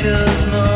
pictures